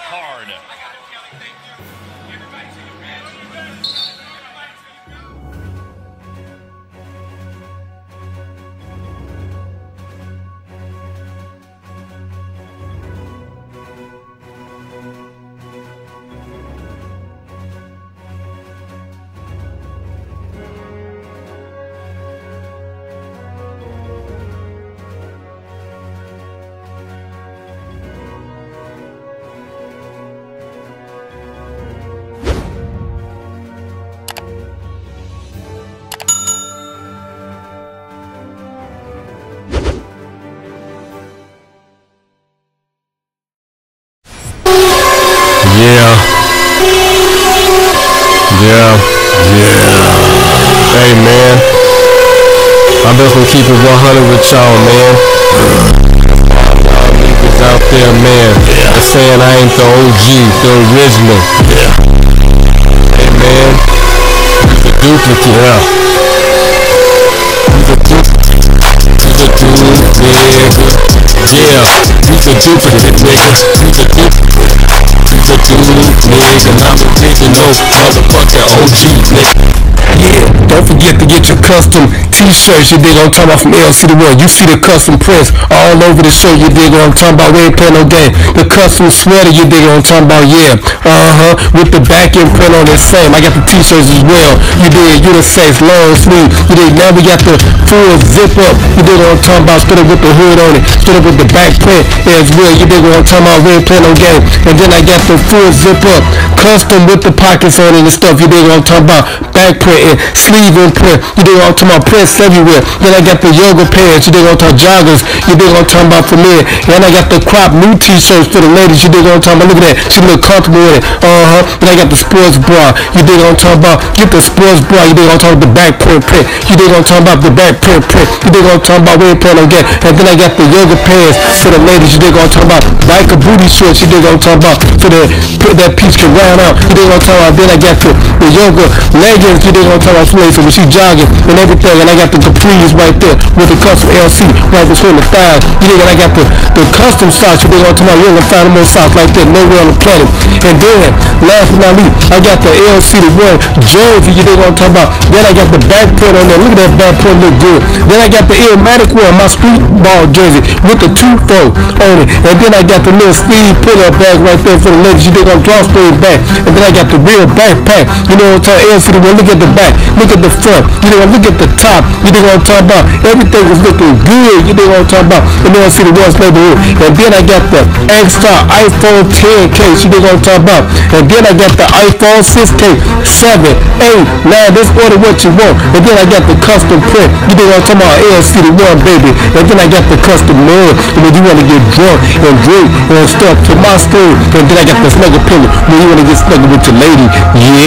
hard. Yeah, yeah. Hey man, I'm just gonna keep it 100 with y'all, man. Niggas out there, man. They're saying I ain't the OG, the original. Yeah. Hey man, the duplicate. Yeah. He's a duplicate. He's a duplicate. Yeah, he's a duplicate, nigga. He's a duplicate. He's a duplicate, nigga. I'm a motherfucking OG, nigga. Custom t-shirts, you dig I'm talking about from LC the World. You see the custom prints all over the shirt, you dig I'm talking about, we ain't playing no game. The custom sweater, you dig I'm talking about, yeah. Uh-huh, with the back end print on it same. I got the t-shirts as well. You dig unisex, long sleeve. You dig, now we got the full zip up, you dig I'm talking about, split up with the hood on it, split up with the back print as well. You dig I'm talking about, we ain't playing no game. And then I got the full zip up, custom with the pockets on it and stuff, you dig I'm talking about, back print and sleeve print. You dig I'm talking about? Prints everywhere. Then I got the yoga pants. You dig I'm talking joggers. You dig I'm talking about for men. And I got the crop new t-shirts for the ladies. You dig I'm talking about? Look at that. She look comfortable with it. Uh-huh. Then I got the sports bra. You dig I'm talking about? Get the sports bra. You dig I'm talking about? The back print print. You dig I'm talking about? The back print print. You dig I'm talking about? We ain't playing no game. And then I got the yoga pants for the ladies. You dig I'm talking about? Biker booty shorts. You dig I'm talking about? The put that piece can round out. You dig I'm talking about? Then I got the, the yoga leggings. You dig I'm talking about? So when she jogging and everything, and I got the capris right there with the custom LC right between the thighs. You? And I got the, the custom socks. You I'm talking about? You're gonna find them more socks like that nowhere on the planet. And then, last but not least, I got the LC the one jersey. You what I'm talking about? Then I got the back print on there. Look at that back print, look good. Then I got the Illmatic one, my street ball jersey with the two fold on it. And then I got the little sleeve pull-up bag right there for the ladies. You dig? I'm drawstring back. And then I got the real backpack. You know what I'm talking? LC the one. Look at the back. Look at the front. You know, look at the top. You what I'm talking about? Everything is looking good. You what I'm talking about? And then I see the ones neighborhood. And then I got the extra iPhone 10 case. You what I'm talking about? And then I got the iPhone 6 7, 8, 9. Just order what you want. And then I got the custom print. You what I'm talking about? LC the one, baby. And then I got the custom mug. And you want to get drunk and drink and stuff to my school. And then I got the snuggle pillow when you want to get snuggled with your lady. Yeah.